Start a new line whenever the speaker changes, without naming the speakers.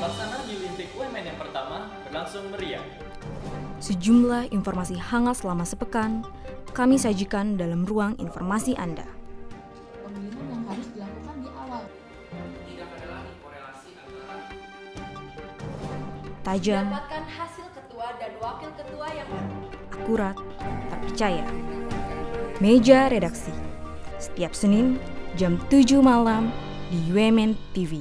Pelaksanaan Unitik UMN yang pertama berlangsung meriah.
Sejumlah informasi hangat selama sepekan kami sajikan dalam ruang informasi Anda.
Pemilihan yang harus dilakukan di awal.
Tajam,
Dapatkan hasil ketua dan wakil ketua yang baru.
akurat, terpercaya. Meja redaksi. Setiap Senin jam 7 malam di UMN TV.